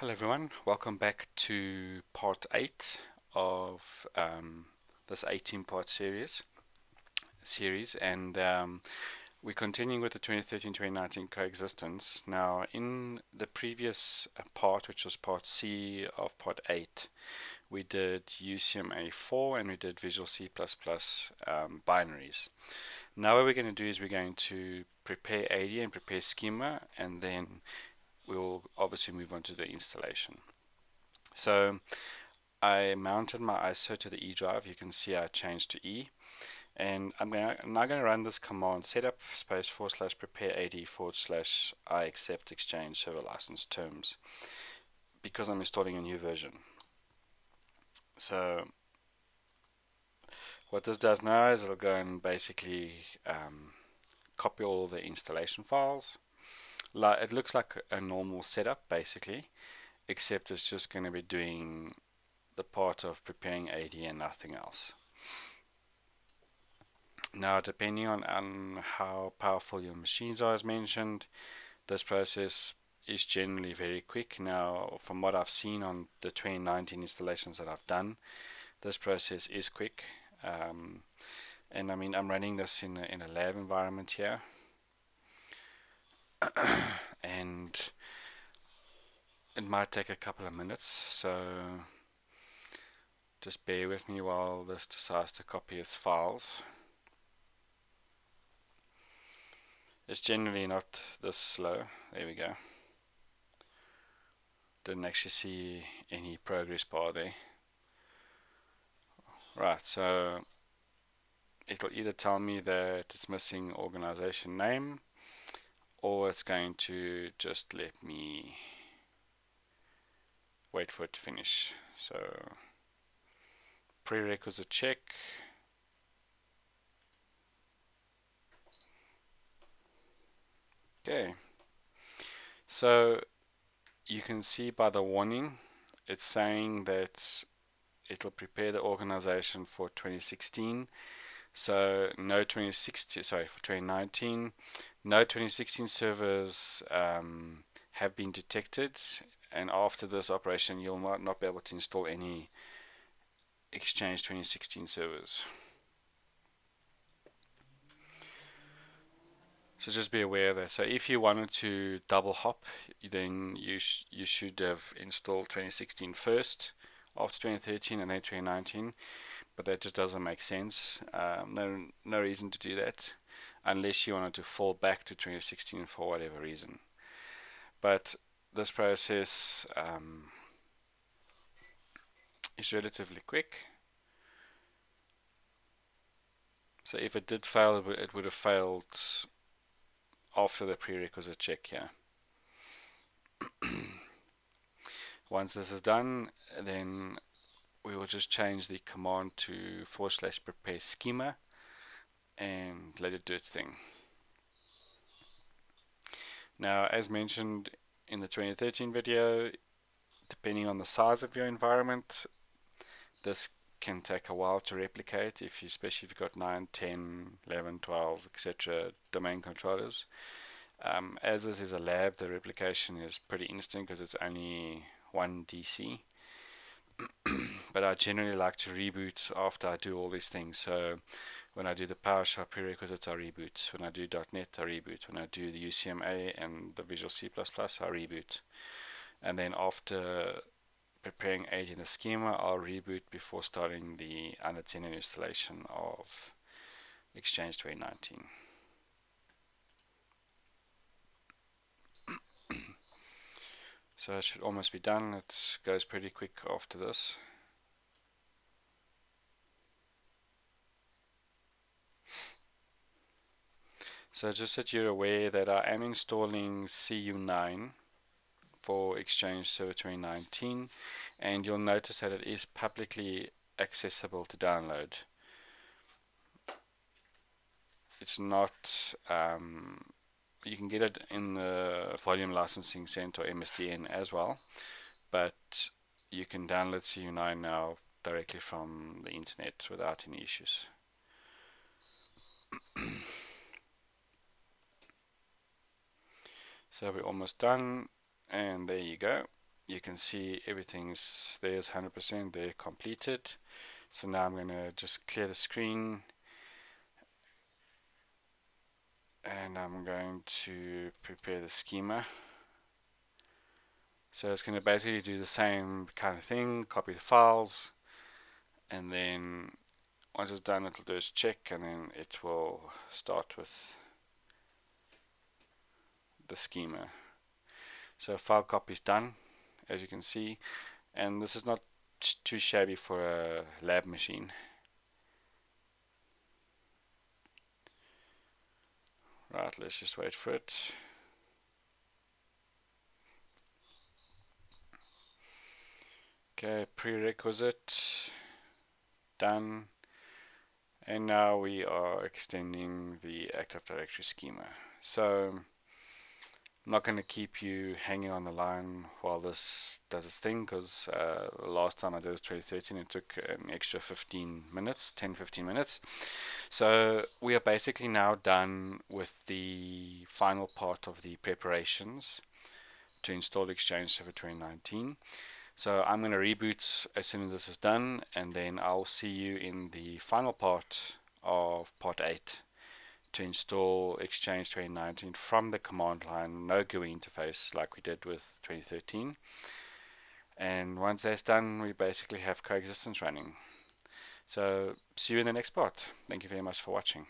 Hello everyone, welcome back to part 8 of um, this 18 part series series and um, we're continuing with the 2013-2019 coexistence. Now in the previous uh, part which was part C of part 8 we did UCMA4 and we did Visual C++ um, binaries. Now what we're going to do is we're going to prepare AD and prepare schema and then we'll obviously move on to the installation. So I mounted my ISO to the E drive. You can see I changed to E. And I'm, gonna, I'm now going to run this command setup space forward slash prepare AD forward slash I accept exchange server license terms because I'm installing a new version. So what this does now is it'll go and basically um, copy all the installation files like it looks like a normal setup basically except it's just going to be doing the part of preparing AD and nothing else. Now depending on, on how powerful your machines are as mentioned this process is generally very quick. Now from what I've seen on the 2019 installations that I've done this process is quick. Um, and I mean I'm running this in a, in a lab environment here and it might take a couple of minutes so just bear with me while this decides to copy its files. It's generally not this slow. There we go. Didn't actually see any progress bar there. Right so it'll either tell me that it's missing organization name or it's going to just let me wait for it to finish. So prerequisite check. Okay. So you can see by the warning it's saying that it'll prepare the organization for 2016 so no 2016 sorry for 2019 no 2016 servers um, have been detected and after this operation you'll not, not be able to install any Exchange 2016 servers. So just be aware of that. So if you wanted to double hop, then you sh you should have installed 2016 first, after 2013, and then 2019. But that just doesn't make sense. Um, no no reason to do that unless you wanted to fall back to 2016 for whatever reason. But this process um, is relatively quick. So if it did fail, it would have failed after the prerequisite check here. Once this is done, then we will just change the command to forward slash prepare schema and let it do its thing. Now, as mentioned in the 2013 video, depending on the size of your environment, this can take a while to replicate, if you, especially if you've got 9, 10, 11, 12, etc. domain controllers. Um, as this is a lab, the replication is pretty instant because it's only one DC. but I generally like to reboot after I do all these things. So when I do the PowerShell prerequisites, I reboot. When I do .NET, I reboot. When I do the UCMA and the Visual C++, I reboot. And then after preparing AD in the schema, I'll reboot before starting the unattended installation of Exchange 2019. So it should almost be done. It goes pretty quick after this. So just that you're aware that I am installing CU9 for Exchange Server 2019 and you'll notice that it is publicly accessible to download. It's not, um, you can get it in the Volume Licensing Center MSDN as well, but you can download CU9 now directly from the internet without any issues. So we're almost done and there you go. you can see everything's there's 100% there completed so now I'm going to just clear the screen and I'm going to prepare the schema. So it's going to basically do the same kind of thing copy the files and then once it's done it'll do its check and then it will start with the schema. So file copy is done as you can see and this is not too shabby for a lab machine right let's just wait for it. Okay prerequisite done. And now we are extending the Active Directory schema. So I'm not going to keep you hanging on the line while this does its thing because uh, the last time I did this 2013 it took an extra 15 minutes 10-15 minutes. So we are basically now done with the final part of the preparations to install Exchange Server 2019 so I'm going to reboot as soon as this is done and then I'll see you in the final part of part 8 to install Exchange 2019 from the command line, no GUI interface like we did with 2013. And once that's done, we basically have coexistence running. So see you in the next part. Thank you very much for watching.